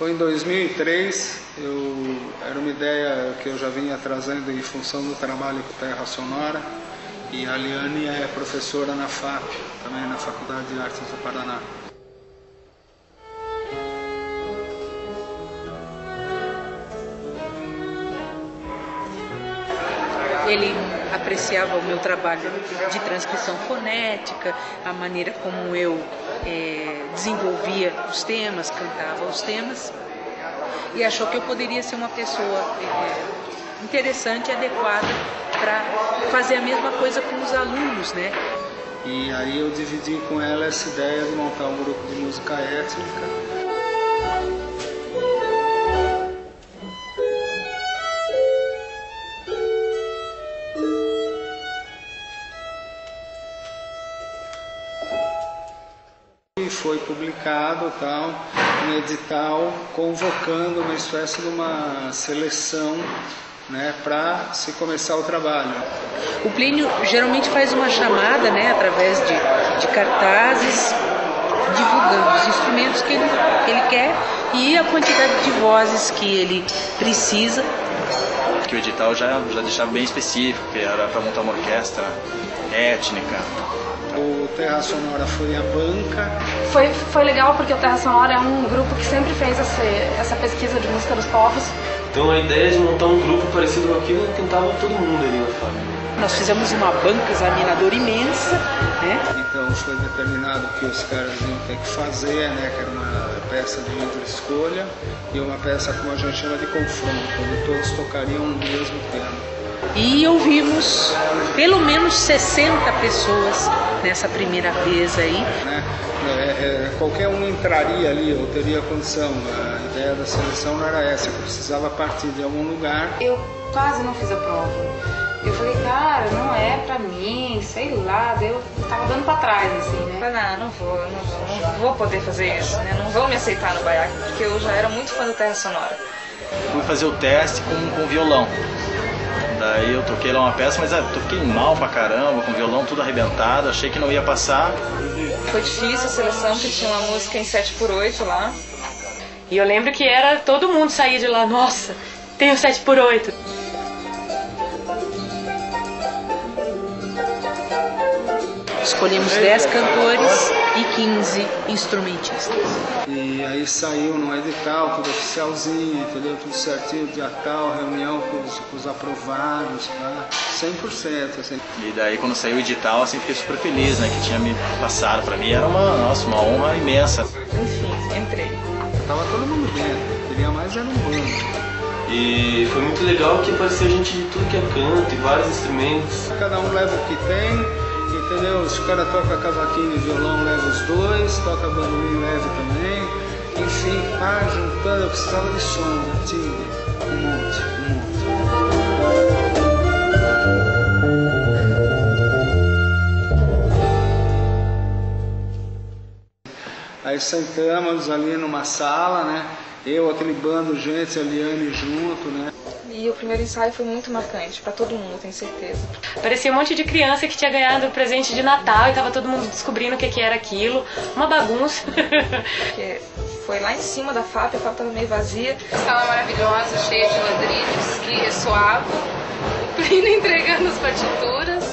Foi em 2003, eu, era uma ideia que eu já vinha trazendo em função do trabalho com Terra Sonora. E a Liane é professora na FAP, também na Faculdade de Artes do Paraná. Ele apreciava o meu trabalho de transcrição fonética, a maneira como eu é, desenvolvia os temas, cantava os temas, e achou que eu poderia ser uma pessoa é, interessante e adequada para fazer a mesma coisa com os alunos, né? E aí eu dividi com ela essa ideia de montar um grupo de música étnica foi publicado tal, um edital convocando uma espécie de uma seleção né, para se começar o trabalho. O Plínio geralmente faz uma chamada né, através de, de cartazes divulgando os instrumentos que ele, que ele quer e a quantidade de vozes que ele precisa. Que o edital já, já deixava bem específico, que era para montar uma orquestra étnica, o Terra Sonora foi a banca. Foi, foi legal porque o Terra Sonora é um grupo que sempre fez essa, essa pesquisa de música dos povos. Então a ideia de montar um grupo parecido com aquilo tentava todo mundo ali na fábrica. Nós fizemos uma banca examinadora imensa, né? Então foi determinado que os caras iam ter que fazer, né? Que era uma peça de livre escolha e uma peça como a gente chama de confronto, onde todos tocariam no mesmo tema e ouvimos pelo menos 60 pessoas nessa primeira vez aí. Né? É, é, qualquer um entraria ali ou teria condição. A ideia da seleção não era essa, que precisava partir de algum lugar. Eu quase não fiz a prova. Eu falei, cara, não é pra mim, sei lá, eu tava dando pra trás, assim, né? Falei, não, não vou, não vou, não vou poder fazer isso, né? Não vou me aceitar no baiaque, porque eu já era muito fã da Terra Sonora. Fui fazer o teste com, com violão. Daí eu toquei lá uma peça, mas é, toquei mal pra caramba, com o violão tudo arrebentado, achei que não ia passar. Foi difícil a seleção, porque tinha uma música em 7x8 lá. E eu lembro que era, todo mundo saía de lá, nossa, tem o 7x8. Escolhemos 10 cantores e 15 instrumentistas. E aí saiu no edital, tudo oficialzinho, entendeu? Tudo certinho, dia tal, reunião com os, com os aprovados, tá? 100%. Assim. E daí quando saiu o edital, assim, fiquei super feliz, né? Que tinha me passado. Pra mim era uma, nossa, uma honra imensa. Enfim, entrei. Tava todo mundo dentro, queria mais era um bando. E foi muito legal que apareceu gente de tudo que é canto e vários instrumentos. Cada um leva o que tem, entendeu? O cara toca cavaquinho e violão, leva os dois, toca bandolim, leva também. Enfim, pá, juntando, eu precisava de som, de timbre, um monte, um monte. Aí sentamos ali numa sala, né? Eu, aquele bando, gente, a Liane junto, né? E o primeiro ensaio foi muito marcante para todo mundo, tenho certeza. Parecia um monte de criança que tinha ganhado o presente de Natal e tava todo mundo descobrindo o que, que era aquilo. Uma bagunça. Porque foi lá em cima da FAP, a FAP tava meio vazia. Sala maravilhosa, cheia de ladrilhos que ressoavam. O Plínio entregando as partituras.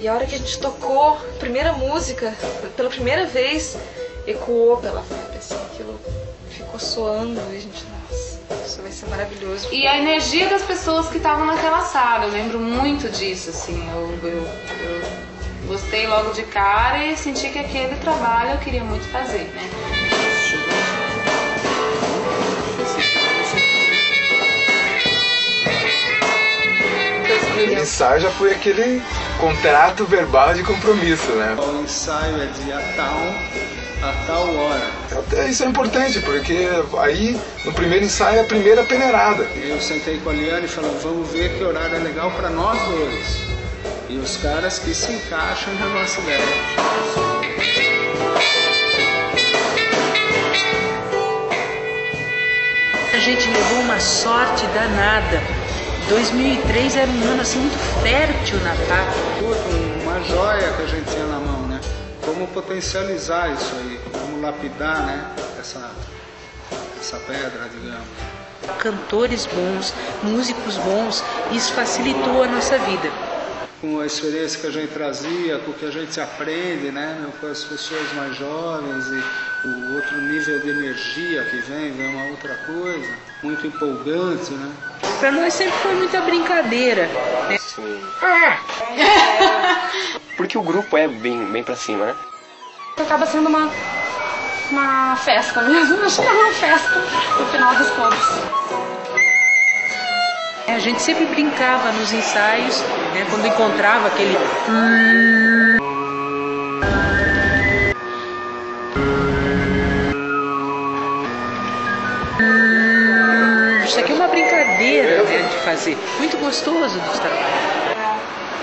E a hora que a gente tocou a primeira música, pela primeira vez, ecoou pela FAP, assim, aquilo ficou soando e a gente, nossa, isso vai ser maravilhoso. E a energia das pessoas que estavam naquela sala, eu lembro muito disso, assim, eu, eu, eu gostei logo de cara e senti que aquele trabalho eu queria muito fazer, né? O ensaio já foi aquele contrato verbal de compromisso, né? O ensaio é dia tal, a tal hora. É, isso é importante, porque aí no primeiro ensaio é a primeira peneirada. Eu sentei com a Liane e falei, vamos ver que horário é legal para nós dois. E os caras que se encaixam na nossa ideia. A gente levou uma sorte danada. 2003 era um ano assim muito fértil na TAP. Uma joia que a gente tinha na mão? Como potencializar isso aí, como lapidar, né? Essa, essa pedra, digamos. Cantores bons, músicos bons, isso facilitou a nossa vida. Com a experiência que a gente trazia, com o que a gente aprende, né, com as pessoas mais jovens e o outro nível de energia que vem, vem uma outra coisa, muito empolgante, né? Para nós sempre foi muita brincadeira. Né? Sim. Porque o grupo é bem, bem pra cima, né? Acaba sendo uma, uma festa mesmo. Acho que é uma festa no final dos contos. A gente sempre brincava nos ensaios, né, quando encontrava aquele. Isso aqui é uma brincadeira né, de fazer. Muito gostoso de trabalhar.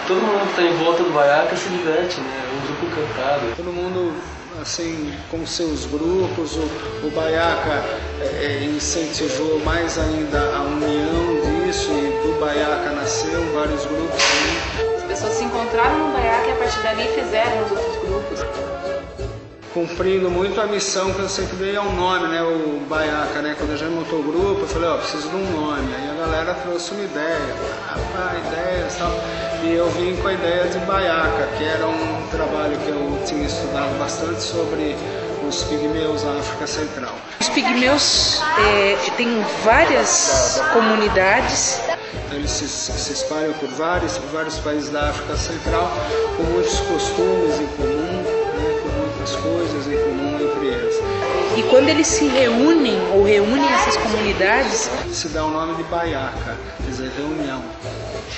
Todo mundo que está em volta do Baiaca se diverte, né? É um grupo cantado. Todo mundo assim com seus grupos, o, o Baiaca é, incentivou mais ainda a união disso e do Baiaca nasceu vários grupos. Né? As pessoas se encontraram no Baiaca e a partir dali fizeram os outros grupos. Cumprindo muito a missão que eu sempre dei ao nome, né? O Baiaca, né? Quando a gente montou o grupo, eu falei, ó, oh, preciso de um nome. Aí a galera trouxe uma ideia, rapaz, ideias e tal. E eu vim com a ideia de Baiaca, que era um trabalho que eu tinha estudado bastante sobre os pigmeus na África Central. Os pigmeus é, têm várias comunidades. Eles se, se espalham por vários, por vários países da África Central, com muitos costumes em comum, né, com muitas coisas em comum entre eles. E quando eles se reúnem ou reúnem essas comunidades, se dá o nome de Baiaca, quer dizer, reunião,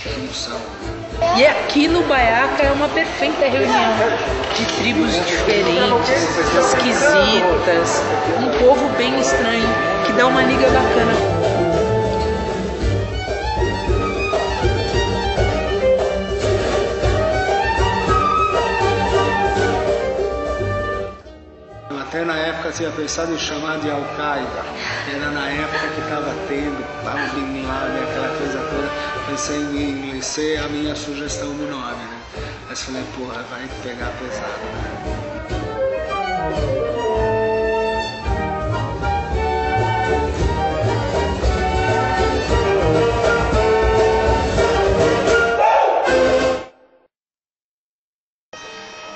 junção. E aqui no Baiaca é uma perfeita reunião de tribos diferentes, esquisitas, um povo bem estranho, que dá uma liga bacana. Até na época tinha pensado em chamar de Al-Qaeda. Era na época que estava tendo Pau Bin Laden, aquela coisa toda. Pensei em ser a minha sugestão do nome, né? Mas falei, porra, vai pegar pesado, né?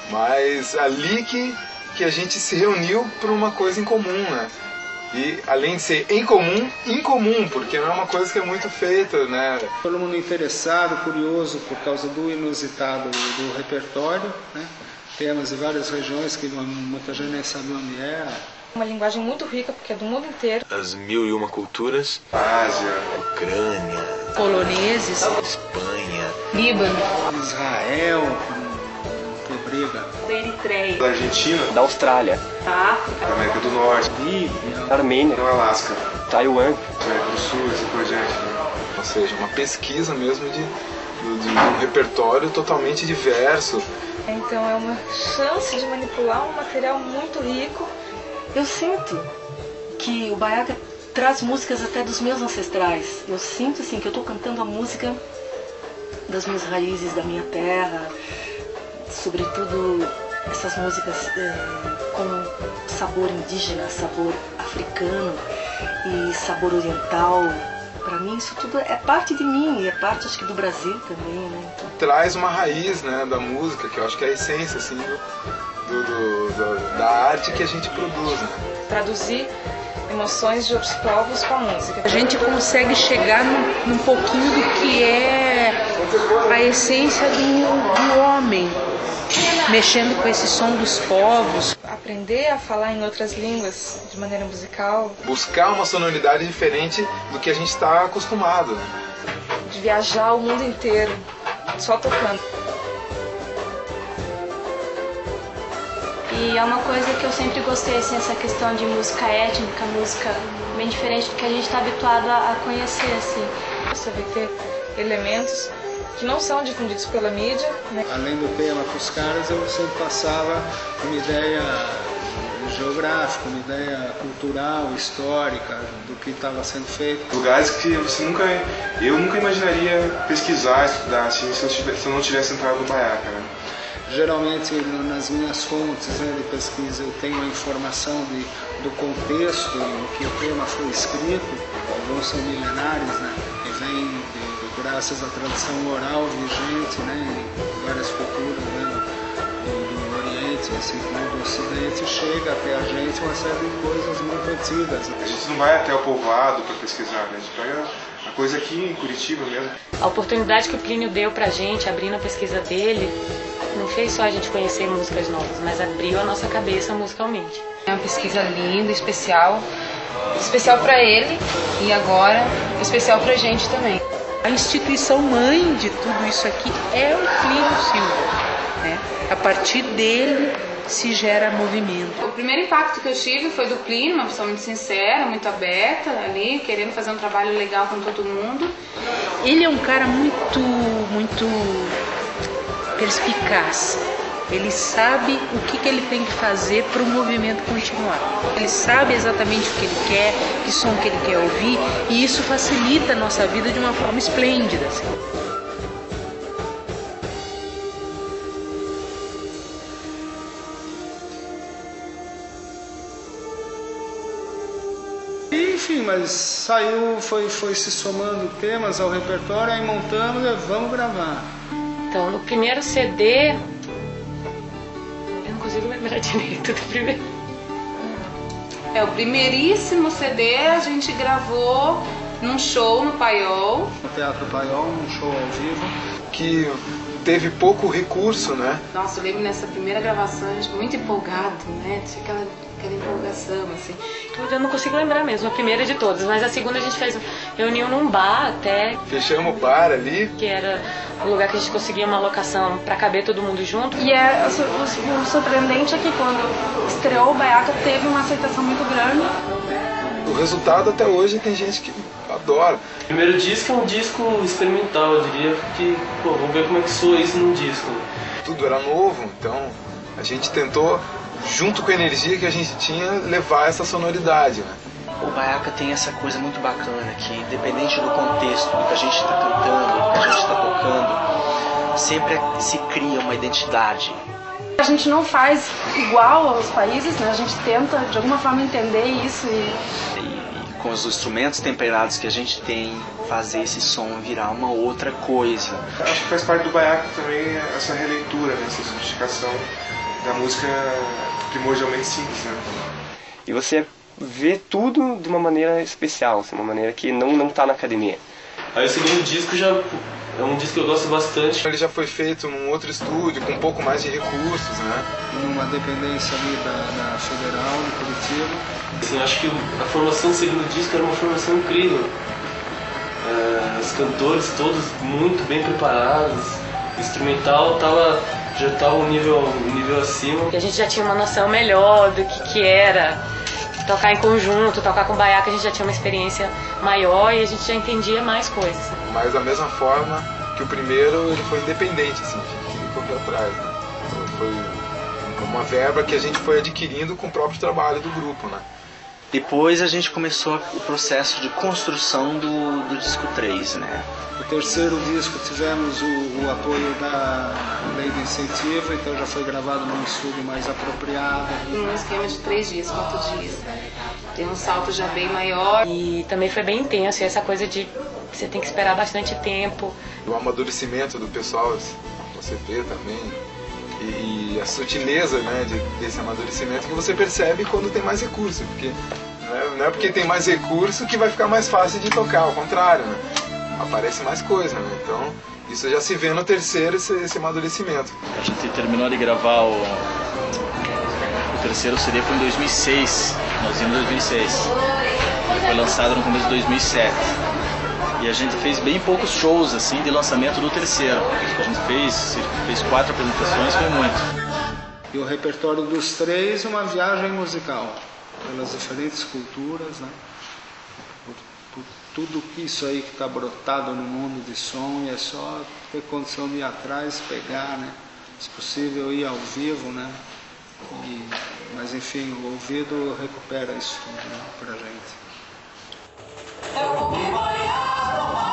Mas ali que, que a gente se reuniu por uma coisa em comum, né? E além de ser em comum, incomum, porque não é uma coisa que é muito feita, né? Todo mundo interessado, curioso por causa do inusitado do repertório, né? Temas de várias regiões que muita gente nem sabe onde é. Uma linguagem muito rica, porque é do mundo inteiro. As mil e uma culturas. Ásia, Ucrânia, Poloneses, Espanha, Líbano, Israel, briga, da Eritreia, da Argentina, Da Austrália, da África, da América do Norte, Líbia, da Armênia, do Alasca, Taiwan. América do Sul, assim por diante. Né? Ou seja, uma pesquisa mesmo de, de, de um repertório totalmente diverso. Então é uma chance de manipular um material muito rico. Eu sinto que o Baiaca traz músicas até dos meus ancestrais. Eu sinto assim que eu estou cantando a música das minhas raízes, da minha terra, sobretudo essas músicas eh, com sabor indígena, sabor africano e sabor oriental. Para mim isso tudo é parte de mim e é parte acho que do Brasil também, né? Então, Traz uma raiz né, da música, que eu acho que é a essência assim, do, do, do- do- da arte que a gente produz. Né? Traduzir emoções de outros povos com a música. a gente consegue chegar num, num pouquinho do que é a essência do, do homem, mexendo com esse som dos povos. Aprender a falar em outras línguas de maneira musical, Buscar uma sonoridade diferente do que a gente está acostumado. de viajar o mundo inteiro só tocando. E é uma coisa que eu sempre gostei, assim, essa questão de música étnica, música bem diferente do que a gente está habituado a, a conhecer, assim. Você vai ter elementos que não são difundidos pela mídia, né? Além do tema para os caras, eu sempre passava uma ideia geográfica, uma ideia cultural, histórica do que estava sendo feito. Lugares que você nunca. Eu nunca imaginaria pesquisar, estudar assim, se eu, tivesse, se eu não tivesse entrado no Baiaca, né? Geralmente nas minhas fontes né, de pesquisa eu tenho a informação de, do contexto em que o tema foi escrito, alguns são milenares, né, graças à tradição oral vigente né, em várias culturas né, do, do Oriente, assim como do Ocidente, chega até a gente uma série de coisas muito antigas. A gente não vai até o povoado para pesquisar, né? a gente pega a coisa aqui em Curitiba mesmo. A oportunidade que o Plínio deu pra gente, abrindo a pesquisa dele, não fez só a gente conhecer músicas novas, mas abriu a nossa cabeça musicalmente. É uma pesquisa linda, especial, especial para ele e agora especial pra gente também. A instituição mãe de tudo isso aqui é o Plínio Silva. Né? A partir dele se gera movimento. O primeiro impacto que eu tive foi do Plínio, uma pessoa muito sincera, muito aberta ali, querendo fazer um trabalho legal com todo mundo. Ele é um cara muito, muito perspicaz. Ele sabe o que, que ele tem que fazer para o movimento continuar. Ele sabe exatamente o que ele quer, que som que ele quer ouvir, e isso facilita a nossa vida de uma forma esplêndida. Assim. Enfim, mas saiu, foi, foi se somando temas ao repertório, aí montamos e vamos gravar. Então, no primeiro CD, direito do primeiro. É, o primeiríssimo CD a gente gravou num show no Paiol. No Teatro Paiol, num show ao vivo. Que teve pouco recurso, né? Nossa, eu lembro nessa primeira gravação, a gente muito empolgado, né? Tinha aquela, aquela empolgação, assim. Eu não consigo lembrar mesmo, a primeira de todas, mas a segunda a gente fez reunião num bar até. Fechamos o bar ali. Que era o lugar que a gente conseguia uma locação para caber todo mundo junto. E é, o, o surpreendente é que quando estreou o Baiaca teve uma aceitação muito grande. O resultado até hoje tem gente que adora. O primeiro disco é um disco experimental, eu diria, porque, pô, vamos ver como é que soa isso num disco. Tudo era novo, então a gente tentou, junto com a energia que a gente tinha, levar essa sonoridade, né? O Baiaca tem essa coisa muito bacana que, independente do contexto, do que a gente está cantando, do que a gente está tocando, sempre se cria uma identidade. A gente não faz igual aos países, né? A gente tenta de alguma forma entender isso e... com os instrumentos temperados que a gente tem, fazer esse som virar uma outra coisa. Acho que faz parte do Baiaca também essa releitura, né? essa sofisticação da música primordialmente simples. Né? E você vê tudo de uma maneira especial, assim, uma maneira que não não tá na academia. Aí o segundo disco já é um disco que eu gosto bastante. Ele já foi feito num outro estúdio, com um pouco mais de recursos, né? Numa dependência ali da, da Federal, de Curitiba. Assim, acho que a formação do segundo disco era uma formação incrível. É, os cantores todos muito bem preparados. O instrumental tava, já estava um nível, um nível acima. A gente já tinha uma noção melhor do que, que era tocar em conjunto, tocar com baiaca, a gente já tinha uma experiência maior e a gente já entendia mais coisas. Mas da mesma forma que o primeiro, ele foi independente, assim, a gente correr atrás, né? Foi uma verba que a gente foi adquirindo com o próprio trabalho do grupo, né? Depois a gente começou o processo de construção do, do disco 3, né? O terceiro disco tivemos o, o, apoio da lei de incentivo, então já foi gravado num estúdio mais apropriado. Um esquema de três dias, quatro dias. Tem um salto já bem maior. E também foi bem intenso, essa coisa de você tem que esperar bastante tempo. O amadurecimento do pessoal, você vê também. E, a sutileza né, de, desse amadurecimento que você percebe quando tem mais recurso, porque não é, não é porque tem mais recurso que vai ficar mais fácil de tocar, ao contrário, né? aparece mais coisa, né? Então isso já se vê no terceiro esse, esse amadurecimento. A gente terminou de gravar o, o terceiro CD foi em 2006, nós em 2006. Ele foi lançado no começo de 2007. E a gente fez bem poucos shows assim de lançamento do terceiro. A gente fez, fez quatro apresentações, foi muito. E o repertório dos três, uma viagem musical pelas diferentes culturas, né? Por, por tudo isso aí que está brotado no mundo de som, e é só ter condição de ir atrás, pegar, né? Se possível ir ao vivo, né? E, mas enfim, o ouvido recupera isso tudo né, pra gente. Eu vou me banhar no mar.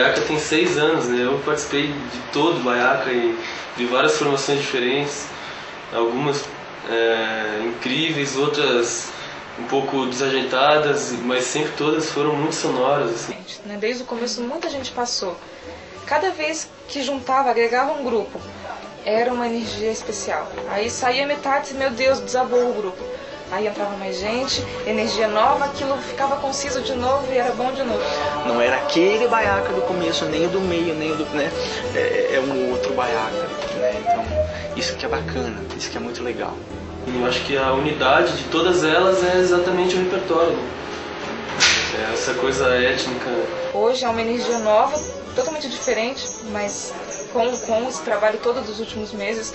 Baiaca tem seis anos, né? Eu participei de todo o Baiaca e de várias formações diferentes, algumas é, incríveis, outras um pouco desajeitadas, mas sempre todas foram muito sonoras. Assim. Né, Desde o começo muita gente passou. Cada vez que juntava, agregava um grupo, era uma energia especial. Aí saía metade e, meu Deus, desabou o grupo. Aí entrava mais gente, energia nova, aquilo ficava conciso de novo e era bom de novo. Não era aquele baiaca do começo, nem o do meio, nem o do. Né? É, é um outro baiaca. Né? Então, isso que é bacana, isso que é muito legal. E eu acho que a unidade de todas elas é exatamente o repertório. né? É essa coisa étnica. Hoje é uma energia nova, totalmente diferente, mas com, com esse trabalho todo dos últimos meses,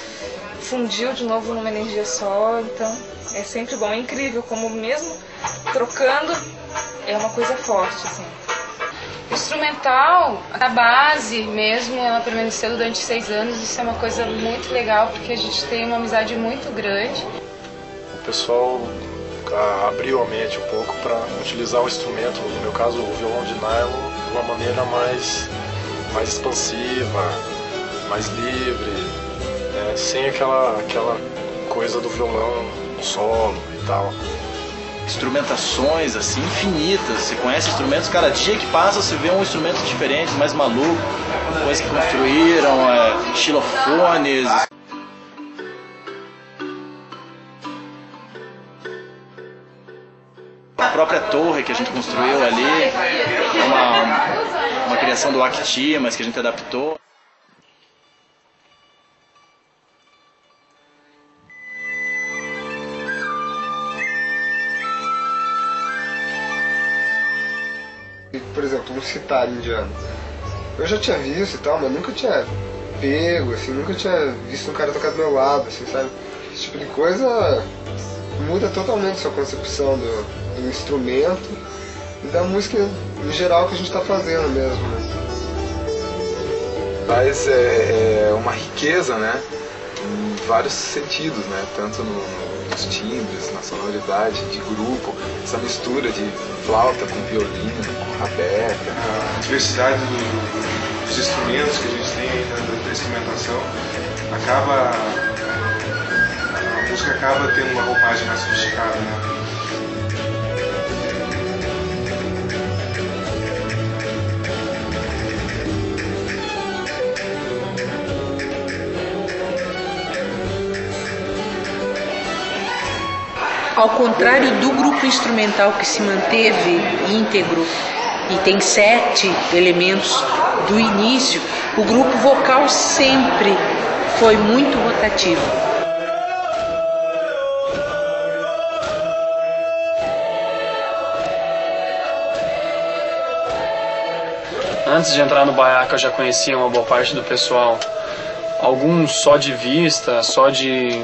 fundiu de novo numa energia só, então é sempre bom. É incrível como mesmo trocando é uma coisa forte, assim. O instrumental, a base mesmo, ela permaneceu durante seis anos. Isso é uma coisa muito legal porque a gente tem uma amizade muito grande. O pessoal ah, abriu a mente um pouco para utilizar o instrumento, no meu caso o violão de nylon, de uma maneira mais, mais expansiva, mais livre, né, sem aquela, aquela coisa do violão solo e tal. Instrumentações assim infinitas. Você conhece instrumentos, cada dia que passa você vê um instrumento diferente, mais maluco, coisas que construíram, é, xilofones. A própria torre que a gente construiu ali uma, uma criação do Acti, mas que a gente adaptou. Sitar indiano. Eu já tinha visto e tal, mas nunca tinha pego, assim, nunca tinha visto um cara tocar do meu lado, assim, sabe? Esse tipo de coisa muda totalmente sua concepção do, do instrumento e da música em geral que a gente está fazendo mesmo, né? Mas é, é uma riqueza, né? Em vários sentidos, né? Tanto no, nos timbres, na sonoridade de grupo, essa mistura de flauta com violino, rabeca. A diversidade do- dos instrumentos que a gente tem aí da, da instrumentação acaba. A música acaba tendo uma roupagem mais sofisticada, né? Ao contrário do grupo instrumental que se manteve íntegro e tem sete elementos do início, o grupo vocal sempre foi muito rotativo. Antes de entrar no Baiaca eu já conhecia uma boa parte do pessoal. Alguns só de vista, só de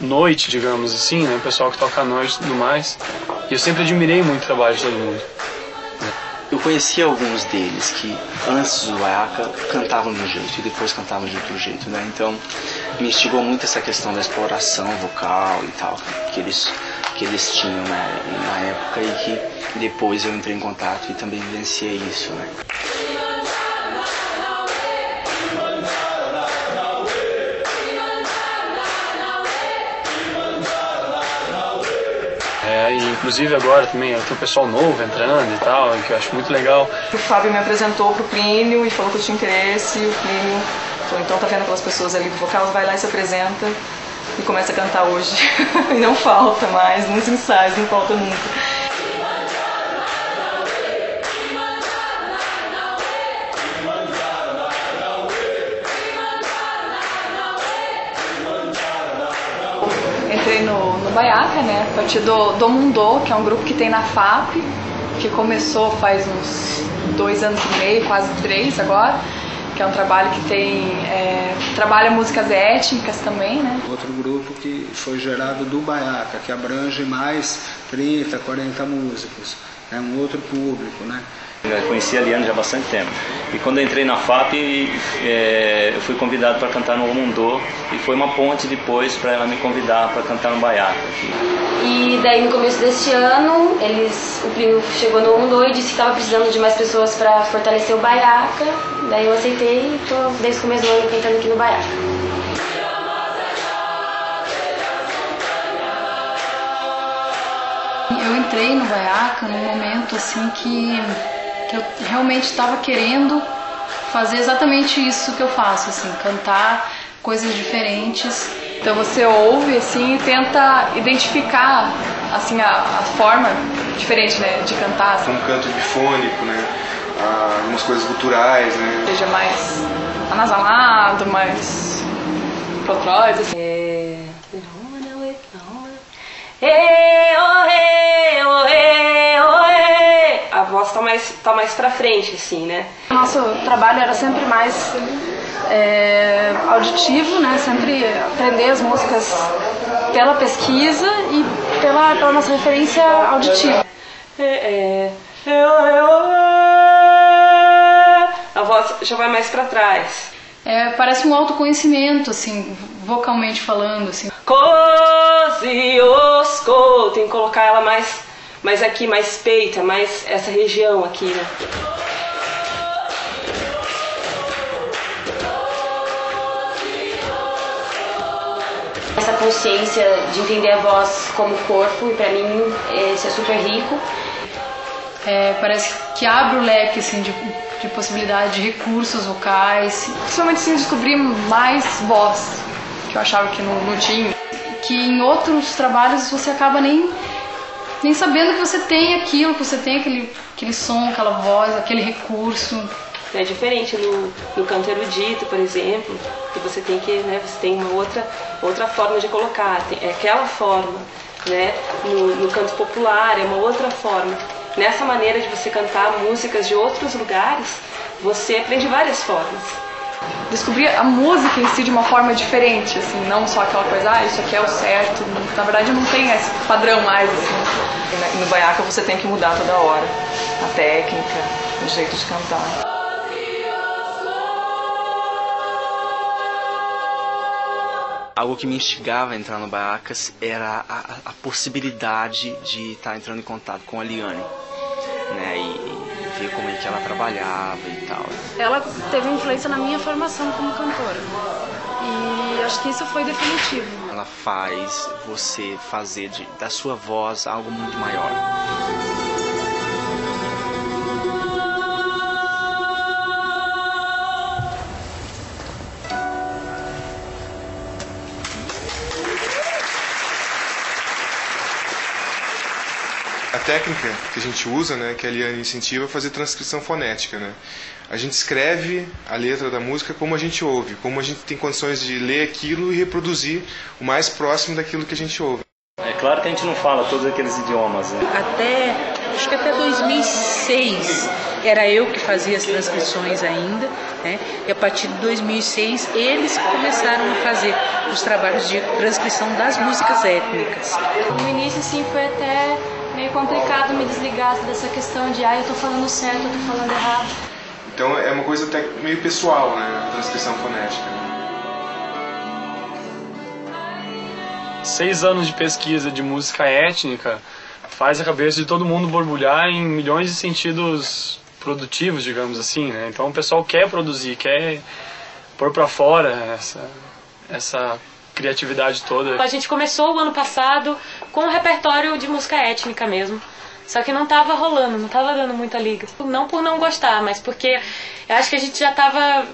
noite, digamos assim, né? O pessoal que toca à noite e tudo mais. E eu sempre admirei muito o trabalho de todo mundo. Eu conheci alguns deles que antes do Baiaca cantavam de um jeito e depois cantavam de outro jeito, né? Então me instigou muito essa questão da exploração vocal e tal que eles que eles tinham né, na época e que depois eu entrei em contato e também vivenciei isso, né? É, e inclusive agora também tem um pessoal novo entrando e tal, que eu acho muito legal. O Fábio me apresentou pro Plínio e falou que eu tinha interesse. E o Plínio falou: então tá vendo aquelas pessoas ali do vocal? Vai lá e se apresenta e começa a cantar hoje. e não falta mais, nos ensaios, não falta nunca. Entrei no, no Baiaca, né? A partir do, do Mundo, que é um grupo que tem na FAP, que começou faz uns dois anos e meio, quase três agora, que é um trabalho que tem. É, trabalha músicas étnicas também, né? Outro grupo que foi gerado do Baiaca, que abrange mais 30, 40 músicos. é um outro público, né? Eu conhecia a Liane já há bastante tempo. E quando eu entrei na FAP, é, eu fui convidado para cantar no Omundô e foi uma ponte depois para ela me convidar para cantar no Baiaca. E daí no começo deste ano, eles, o primo chegou no Omundô e disse que estava precisando de mais pessoas para fortalecer o Baiaca. Daí eu aceitei e estou desde o começo do ano cantando aqui no Baiaca. Eu entrei no Baiaca num momento assim que, que eu realmente estava querendo fazer exatamente isso que eu faço, assim, cantar coisas diferentes. Então você ouve assim e tenta identificar assim a, a forma diferente né, de cantar. Um canto bifônico, né? Ah, algumas coisas culturais, né? Seja mais anasalado, mais protróide. Assim. É... Ê, oh, ê, oh, ê, oh, voz tá mais, tá mais pra frente, assim, né? Nosso trabalho era sempre mais é, auditivo, né? Sempre aprender as músicas pela pesquisa e pela, pela nossa referência auditiva. É, é, a voz já vai mais pra trás. É, parece um autoconhecimento, assim, vocalmente falando, assim. Kosiosco, tem que colocar ela mais, mais aqui, mais peita, mais essa região aqui, né? Essa consciência de entender a voz como corpo, e pra mim isso é super rico. É, parece que abre o leque assim, de, de possibilidade de recursos vocais. Principalmente assim, descobrir mais voz, que eu achava que não, não tinha. Que em outros trabalhos você acaba nem, nem sabendo que você tem aquilo, que você tem aquele, aquele som, aquela voz, aquele recurso. É diferente no, no canto erudito, por exemplo, que você tem que, né, você tem uma outra, outra forma de colocar, é aquela forma, né? No, no canto popular é uma outra forma. Nessa maneira de você cantar músicas de outros lugares, você aprende várias formas. Descobrir a música em si de uma forma diferente, assim, não só aquela coisa, ah, isso aqui é o certo. Na verdade, não tem esse padrão mais, assim. No baiaca você tem que mudar toda hora a técnica, o jeito de cantar. Algo que me instigava a entrar no Baiacas era a, a, a possibilidade de estar entrando em contato com a Liane, né, e, e, ver como é que ela trabalhava e tal. Ela teve influência na minha formação como cantora e acho que isso foi definitivo. Ela faz você fazer de, da sua voz algo muito maior. Técnica que a gente usa, né, que a Liane incentiva, é fazer transcrição fonética. Né? A gente escreve a letra da música como a gente ouve, como a gente tem condições de ler aquilo e reproduzir o mais próximo daquilo que a gente ouve. É claro que a gente não fala todos aqueles idiomas. Né? Até, acho que até 2006 era eu que fazia as transcrições ainda, né? E a partir de 2006 eles começaram a fazer os trabalhos de transcrição das músicas étnicas. No início, sim, foi até meio complicado me desligar dessa questão de, ah, eu tô falando certo, eu tô falando errado. Então é uma coisa até meio pessoal, né, a transcrição fonética. Seis anos de pesquisa de música étnica faz a cabeça de todo mundo borbulhar em milhões de sentidos produtivos, digamos assim, né? Então o pessoal quer produzir, quer pôr para fora essa, essa criatividade toda. A gente começou o ano passado com um repertório de música étnica mesmo. Só que não tava rolando, não tava dando muita liga. Não por não gostar, mas porque eu acho que a gente já tava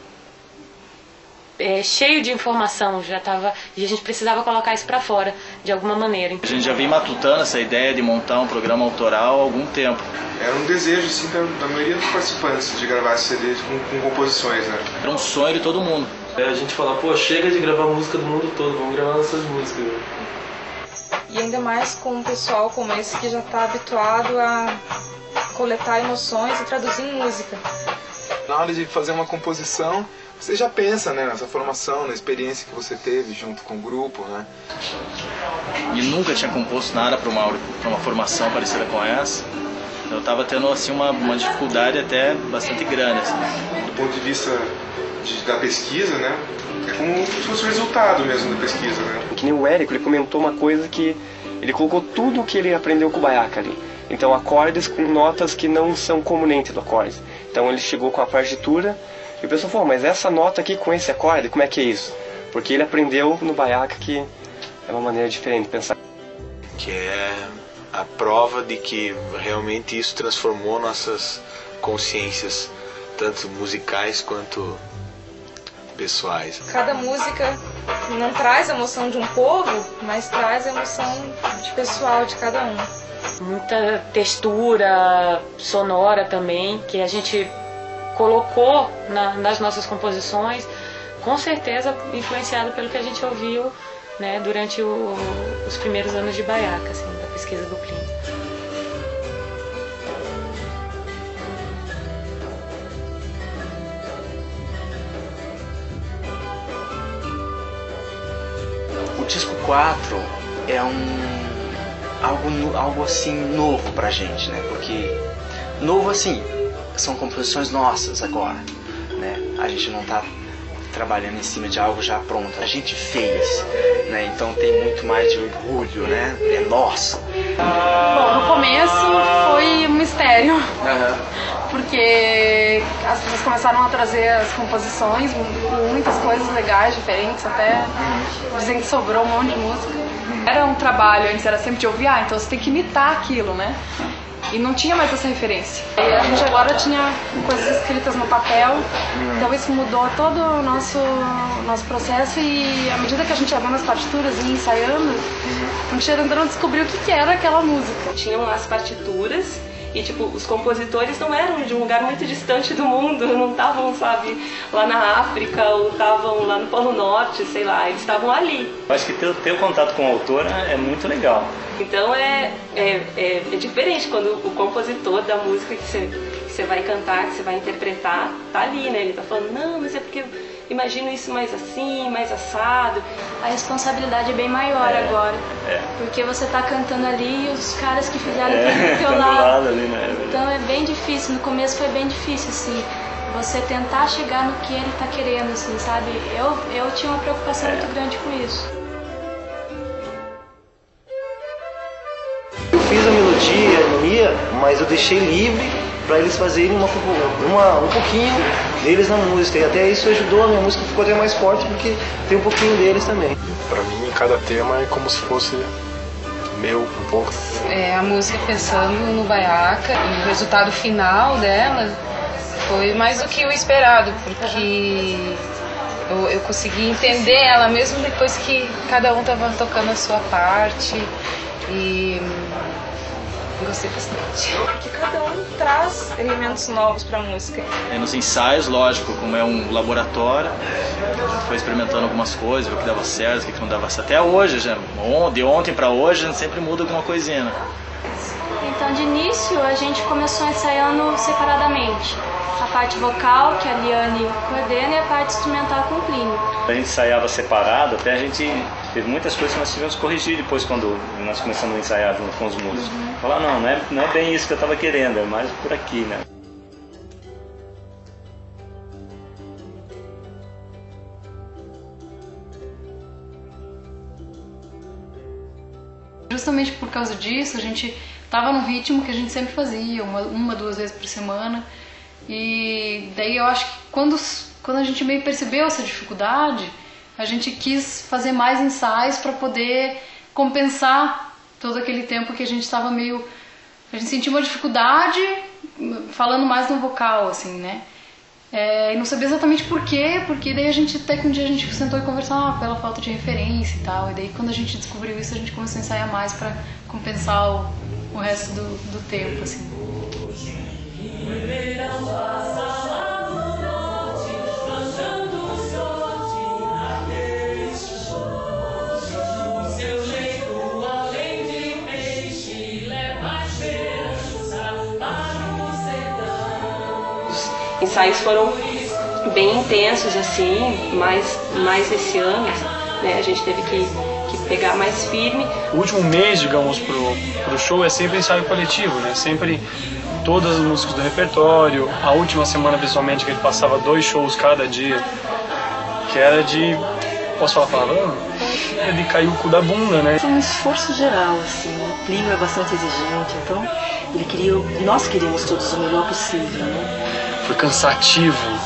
é, cheio de informação, já tava e a gente precisava colocar isso para fora de alguma maneira. A gente já vem matutando essa ideia de montar um programa autoral há algum tempo. Era um desejo assim, da, da maioria dos participantes de gravar esse CD com, com composições, né? Era um sonho de todo mundo. É, a gente fala, pô, chega de gravar música do mundo todo, vamos gravar nossas músicas. E ainda mais com um pessoal como esse que já está habituado a coletar emoções e traduzir em música. Na hora de fazer uma composição, você já pensa né, nessa formação, na experiência que você teve junto com o grupo, né? E nunca tinha composto nada para uma, pra uma formação parecida com essa. Eu estava tendo assim uma, uma dificuldade até bastante grande. Assim. Do ponto de vista de, da pesquisa, né? É como se fosse o resultado mesmo da pesquisa, né? Que nem o Érico, ele comentou uma coisa que ele colocou tudo o que ele aprendeu com o baiaca ali. Então acordes com notas que não são comunentes do acorde. Então ele chegou com a partitura e o pessoal falou, mas essa nota aqui com esse acorde, como é que é isso? Porque ele aprendeu no baiaca que é uma maneira diferente de pensar. Que é a prova de que realmente isso transformou nossas consciências, tanto musicais quanto pessoais. Cada música não traz a emoção de um povo, mas traz a emoção de pessoal de cada um. Muita textura sonora também, que a gente colocou na, nas nossas composições, com certeza influenciado pelo que a gente ouviu né, durante o, os primeiros anos de Baiaca, assim, da pesquisa do Plínio. 4 é um algo, algo assim novo pra gente, né? Porque novo assim, são composições nossas agora, né? A gente não tá trabalhando em cima de algo já pronto, a gente fez, né? Então tem muito mais de orgulho, né? É nosso. Bom, no começo foi um mistério. Porque as pessoas começaram a trazer as composições, muitas coisas legais, diferentes, até dizem que sobrou um monte de música. Era um trabalho, antes era sempre de ouvir, ah, então você tem que imitar aquilo, né? E não tinha mais essa referência. E a gente agora tinha coisas escritas no papel, então isso mudou todo o nosso, nosso processo e à medida que a gente ia vendo as partituras e ia ensaiando, a gente ia tentando descobrir o que, que era aquela música. Tinham as partituras e, tipo, os compositores não eram de um lugar muito distante do mundo, não estavam, sabe, lá na África ou estavam lá no Polo Norte, sei lá, eles estavam ali. Eu acho que ter, ter o contato com o autor é muito legal. Então é, é, é, é diferente quando o compositor da música que você, que você vai cantar, que você vai interpretar, tá ali, né? Ele tá falando, não, mas é porque imagino isso mais assim, mais assado. A responsabilidade é bem maior É, agora. é. Porque você tá cantando ali e os caras que fizeram É, tudo do teu tá do lado. lado ali, né? É. Então é bem difícil, no começo foi bem difícil, assim, você tentar chegar no que ele tá querendo, assim, sabe? Eu, eu tinha uma preocupação É. muito grande com isso. Eu fiz a melodia, a harmonia, mas eu deixei livre para eles fazerem uma, uma- um pouquinho deles na música. E até isso ajudou, a minha música ficou até mais forte porque tem um pouquinho deles também. Pra mim, cada tema é como se fosse meu um pouco. É, a música pensando no Baiaca e o resultado final dela foi mais do que o esperado, porque eu, eu consegui entender ela mesmo depois que cada um tava tocando a sua parte e hum, gostei bastante. Porque cada um traz elementos novos pra música. É, nos ensaios, lógico, como é um laboratório, a gente foi experimentando algumas coisas, ver o que dava certo, o que não dava certo. Até hoje, já, de ontem para hoje, a gente sempre muda alguma coisinha. né? Então, de início, a gente começou ensaiando separadamente. A parte vocal, que a Liane coordena, e a parte instrumental com o Plínio. A gente ensaiava separado, até a gente teve muitas coisas que nós tivemos que corrigir depois quando nós começamos a ensaiar junto com os músicos. Falar, não, não é, não é bem isso que eu estava querendo, é mais por aqui, né? Justamente por causa disso, a gente tava no ritmo que a gente sempre fazia, uma, uma duas vezes por semana. E daí eu acho que quando, quando a gente meio percebeu essa dificuldade, a gente quis fazer mais ensaios para poder compensar todo aquele tempo que a gente estava meio. A gente sentiu uma dificuldade falando mais no vocal, assim, né? É, e não sabia exatamente por quê, porque daí a gente até que um dia a gente sentou e conversou ah, pela falta de referência e tal. E daí quando a gente descobriu isso, a gente começou a ensaiar mais para compensar o, o resto do, do tempo, assim. Ensaios foram bem intensos assim, mais mais esse ano, né? A gente teve que, que pegar mais firme. O último mês, digamos, pro, pro show é sempre ensaio coletivo, né? Sempre todas as músicas do repertório. A última semana, principalmente, que ele passava dois shows cada dia, que era de. Posso falar palavrão? É de cair o cu da bunda, né? Foi um esforço geral, assim. O Plínio é bastante exigente, então ele queria, nós queríamos todos o melhor possível, né? Foi cansativo,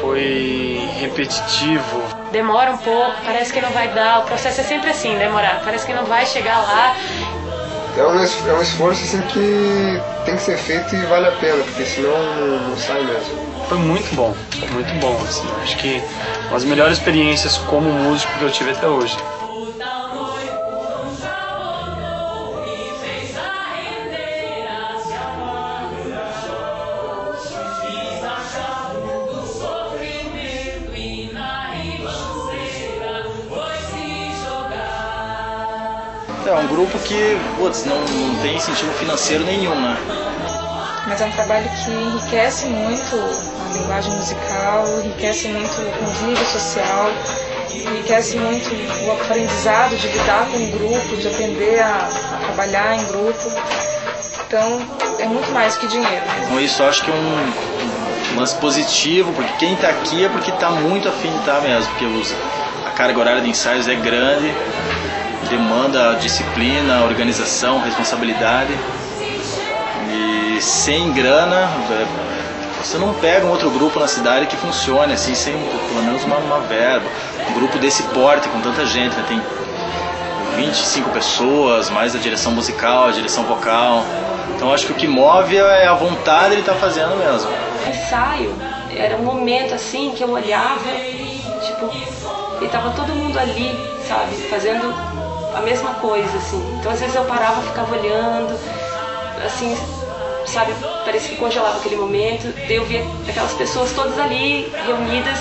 foi repetitivo. Demora um pouco, parece que não vai dar. O processo é sempre assim, demorar. Parece que não vai chegar lá. É um, é um esforço assim que tem que ser feito e vale a pena, porque senão não, não sai mesmo. Foi muito bom, muito bom. Assim. Acho que uma das melhores experiências como músico que eu tive até hoje. Grupo que, putz, não, não tem incentivo financeiro nenhum, né? Mas é um trabalho que enriquece muito a linguagem musical, enriquece muito o convívio social, enriquece muito o aprendizado de lidar com um grupo, de aprender a, a trabalhar em grupo. Então, é muito mais que dinheiro. Então isso acho que é um, um lance positivo, porque quem tá aqui é porque tá muito afim de estar mesmo, porque os, a carga horária de ensaios é grande, demanda disciplina, organização, responsabilidade. E sem grana, é, você não pega um outro grupo na cidade que funcione assim, sem pelo menos uma, uma verba. Um grupo desse porte, com tanta gente, né? tem 25 pessoas, mais a direção musical, a direção vocal. Então acho que o que move é a vontade de estar fazendo mesmo. ensaio era um momento assim que eu olhava, tipo, e tava todo mundo ali, sabe, fazendo a mesma coisa, assim. Então às vezes eu parava, ficava olhando, assim, sabe, parecia que congelava aquele momento. Daí eu via aquelas pessoas todas ali reunidas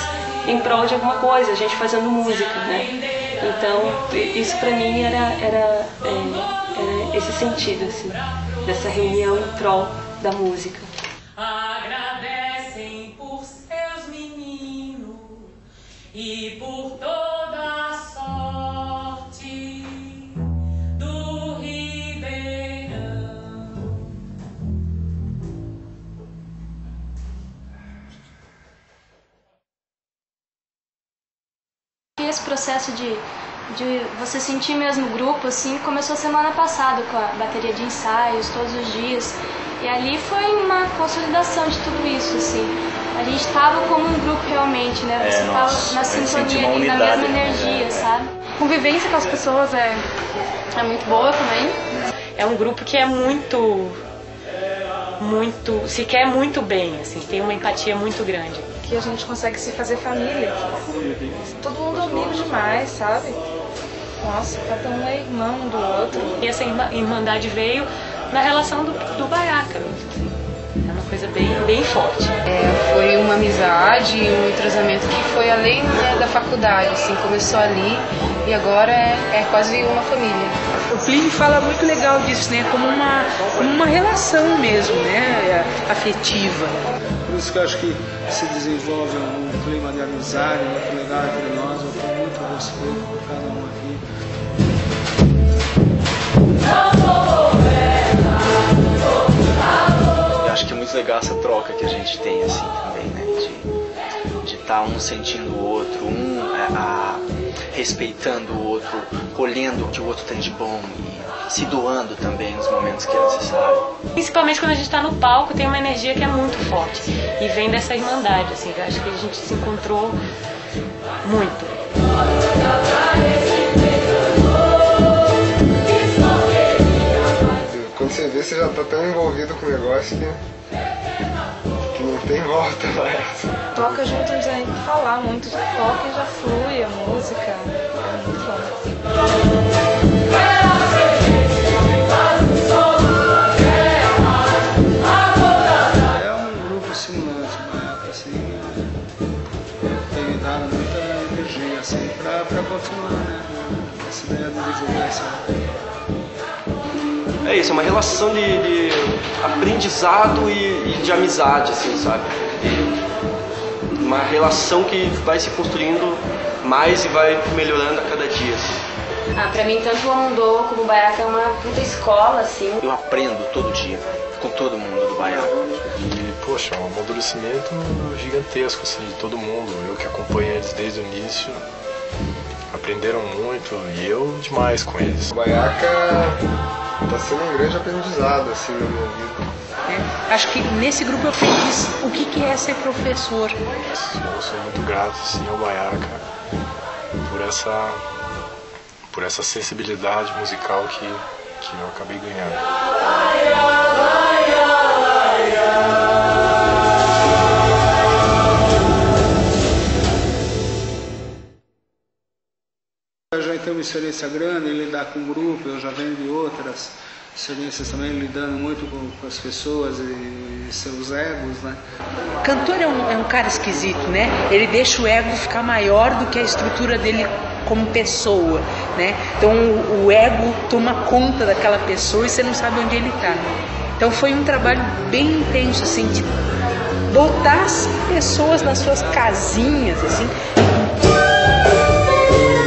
em prol de alguma coisa, a gente fazendo música, né? Então isso pra mim era, era, é, era esse sentido, assim, dessa reunião em prol da música. Agradecem por seus meninos e por toda esse processo de, de você sentir mesmo o grupo, assim, começou semana passada com a bateria de ensaios todos os dias. E ali foi uma consolidação de tudo isso, assim. A gente estava como um grupo realmente, né? É, Você nós- tava na sintonia uma ali, na mesma né? energia, É. sabe? Convivência com as pessoas é, é muito boa também. É um grupo que é muito, muito, se quer muito bem, assim, tem uma empatia muito grande. Que a gente consegue se fazer família. Todo mundo é amigo demais, sabe? Nossa, cada um é irmão do outro. E essa irma- irmandade veio na relação do, do Baiaca. É uma coisa bem, bem forte. É, foi uma amizade, um entrosamento que foi além né, da faculdade, assim, começou ali e agora é, é quase uma família. O Plínio fala muito legal disso, né? Como uma, como uma relação mesmo, né? Afetiva. Isso que acho que se desenvolve um clima de amizade muito legal entre nós. Eu tenho muito respeito por cada um aqui. Eu acho que é muito legal essa troca que a gente tem assim também, né? De estar um sentindo o outro, um é, a- respeitando o outro, colhendo o que o outro tem de bom e se doando também nos momentos que é necessário. Principalmente quando a gente está no palco, tem uma energia que é muito forte. E vem dessa irmandade, assim, eu acho que a gente se encontrou muito. Quando você vê, você já tá tão envolvido com o negócio que, que não tem volta mais. Toca junto, precisa nem falar muito, já toca e já flui a música. É muito bom. É um grupo estimulante, Baiaca, assim. Tem me dado muita energia, assim, pra, pra continuar, né? Essa ideia de divulgar essa É isso, é uma relação de, de aprendizado e, e de amizade, assim, sabe? E uma relação que vai se construindo mais e vai melhorando a cada dia. Assim. Ah, pra mim, tanto o Amundô como o Baiaca é uma puta escola, assim. Eu aprendo todo dia com todo mundo do Baiaca. E, poxa, é um amadurecimento gigantesco, assim, de todo mundo. Eu que acompanho eles desde o início, aprenderam muito e eu demais com eles. O Baiaca tá sendo um grande aprendizado, assim, na minha vida. Acho que nesse grupo eu aprendi o que, que é ser professor. Eu sou muito grato, assim, ao Baiaca por essa por essa sensibilidade musical que, que eu acabei ganhando. Eu já tenho uma experiência grande em lidar com grupo, eu já venho de outras experiências também lidando muito com, com as pessoas e, seus egos, né? Cantor é um, é um cara esquisito, né? Ele deixa o ego ficar maior do que a estrutura dele como pessoa, né? Então o, o ego toma conta daquela pessoa e você não sabe onde ele está. Então foi um trabalho bem intenso, assim, de botar as pessoas nas suas casinhas, assim.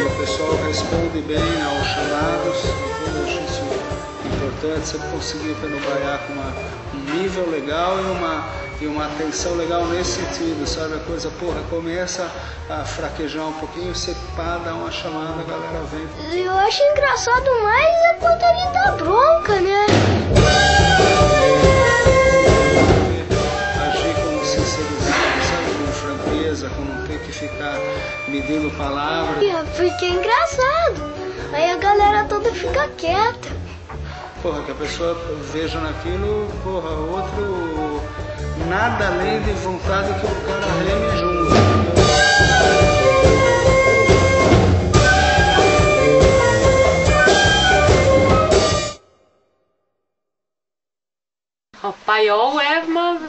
O pessoal responde bem aos chamados, importante, você conseguir Baiaca uma, um nível legal e uma, e uma atenção legal nesse sentido, sabe? A coisa, porra, começa a fraquejar um pouquinho, você pá, dá uma chamada, a galera vem. Eu acho engraçado mais é quando ele dá bronca, né? Agir com sinceridade, sabe? Com franqueza, com não ter que ficar medindo palavras. Porque é engraçado. Aí a galera toda fica quieta. Porra, que a pessoa veja naquilo, porra, outro. Nada além de vontade que o cara reme junto. O Paiol é uma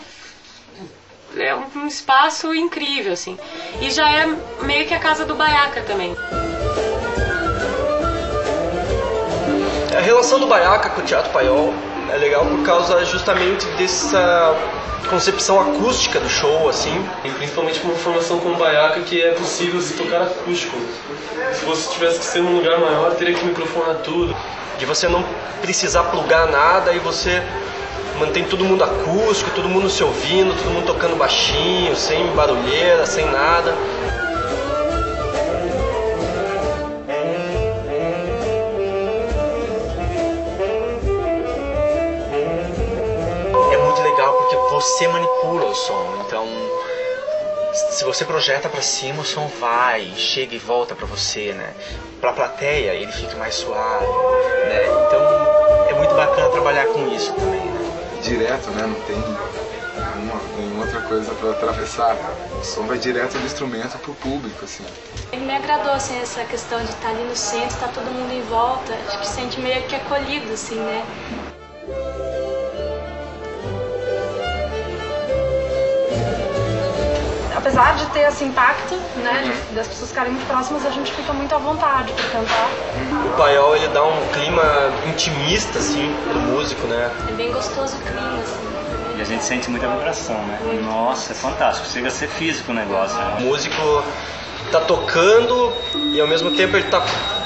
é um espaço incrível assim. E já é meio que a casa do Baiaca também. A relação do Baiaca com o Teatro Paiol é legal por causa justamente dessa concepção acústica do show, assim. E principalmente com uma formação como Baiaca que é possível se tocar acústico. Se você tivesse que ser num lugar maior, teria que microfonar tudo. De você não precisar plugar nada e você mantém todo mundo acústico, todo mundo se ouvindo, todo mundo tocando baixinho, sem barulheira, sem nada. Você manipula o som, então se você projeta para cima, o som vai, chega e volta para você, né? Pra plateia, ele fica mais suave, né? Então é muito bacana trabalhar com isso também, né? direto, né? Não tem uma, nenhuma outra coisa para atravessar. O som vai direto do instrumento pro público, assim. Me agradou, assim, essa questão de estar ali no centro, estar todo mundo em volta. Acho que se sente meio que acolhido, assim, né? Apesar de ter esse impacto, né, de- das pessoas ficarem muito próximas, a gente fica muito à vontade para cantar. O Paiol ele dá um clima intimista assim pro músico, né? É bem gostoso o clima, assim. E a gente sente muita vibração, né? Nossa, é fantástico. Chega a ser físico o negócio. Né? O músico tá tocando e ao mesmo tempo ele tá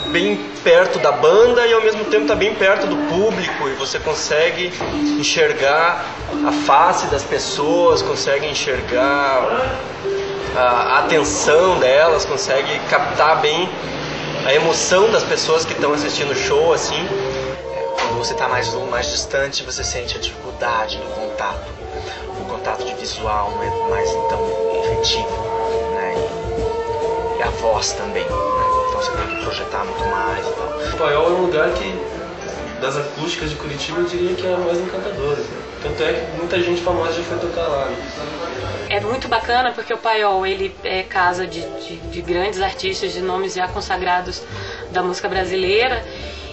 bem perto da banda e ao mesmo tempo tá bem perto do público e você consegue enxergar a face das pessoas, consegue enxergar a, atenção delas, consegue captar bem a emoção das pessoas que estão assistindo o show assim. Quando você está mais mais distante, você sente a dificuldade no contato. O contato de visual não é mais então efetivo, né? E, a voz também, né? Então você tem que projetar muito mais e tal. O Paiol é um lugar que, das acústicas de Curitiba, eu diria que é a mais encantadora. né? Tanto é que muita gente famosa já foi tocar lá. né? É muito bacana porque o Paiol ele é casa de, de, de grandes artistas, de nomes já consagrados da música brasileira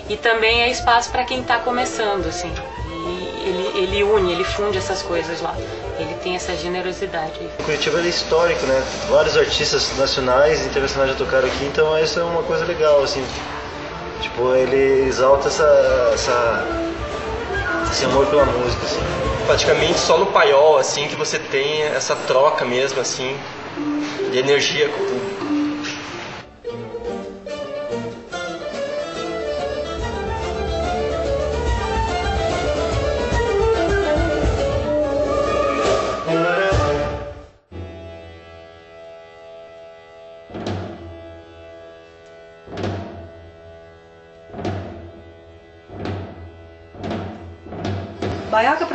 e também é espaço para quem está começando, assim. E ele, ele une, ele funde essas coisas lá. Ele tem essa generosidade. Curitiba é histórico, né? Vários artistas nacionais e internacionais já tocaram aqui, então isso é uma coisa legal, assim. Tipo, ele exalta essa, essa esse amor pela música, assim. Praticamente só no Paiol assim que você tem essa troca mesmo assim de energia com o público.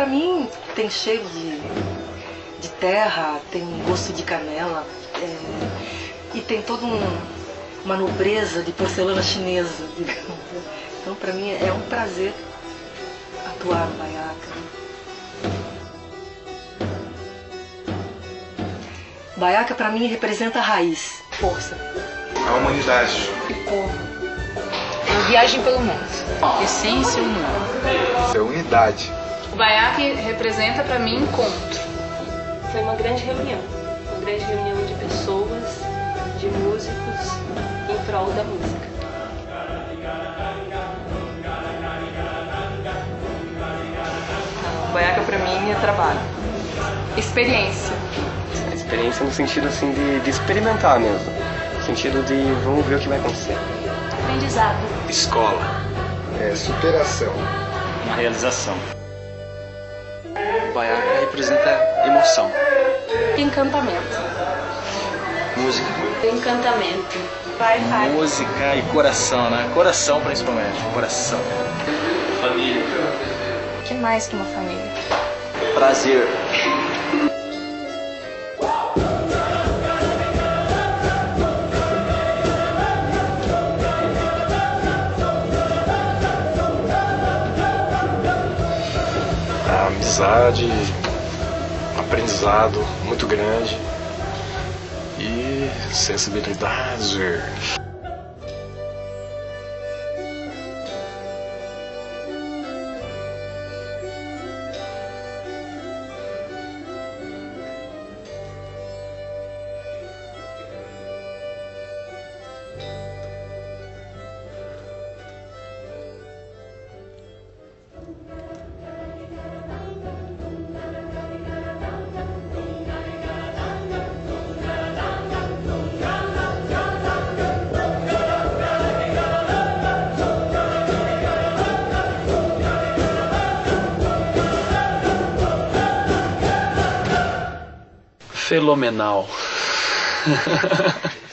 Mim tem cheiro de, de terra, tem gosto de canela é, e tem toda um, uma nobreza de porcelana chinesa, digamos. Então pra mim é um prazer atuar no Baiaca. Baiaca pra mim representa a raiz, força. A humanidade. E povo. Uma viagem pelo mundo. Essência humana. É unidade. O Baiaque representa pra mim encontro. Foi uma grande reunião, uma grande reunião de pessoas, de músicos em prol da música. O Baiaca pra mim é trabalho. Experiência. Experiência no sentido assim de, de experimentar mesmo. No sentido de vamos ver o que vai acontecer. Aprendizado. Escola. É, superação. Uma realização. Baiaca representa emoção. Encantamento. Música. Encantamento. Vai, vai. Música e coração, né? Coração principalmente. Coração. Família. O que mais que uma família? Prazer. Amizade, aprendizado muito grande e sensibilidade. Fenomenal.